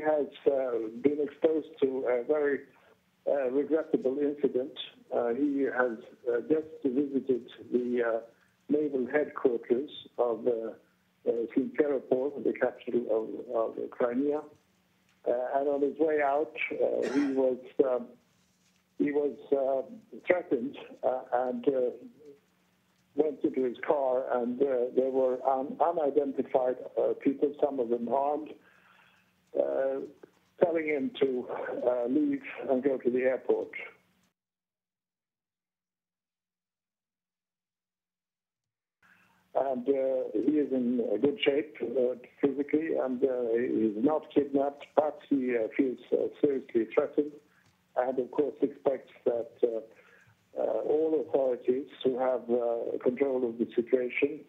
he has uh, been exposed to a very uh, regrettable incident. Uh, he has just visited the naval headquarters of Simferopol, the capital of Crimea. And on his way out, he was um, threatened and went into his car, and there were unidentified people, some of them armed, Uh, telling him to uh, leave and go to the airport. And uh, he is in good shape physically, and he's not kidnapped, but he feels seriously threatened and, of course, expects that all authorities who have control of the situation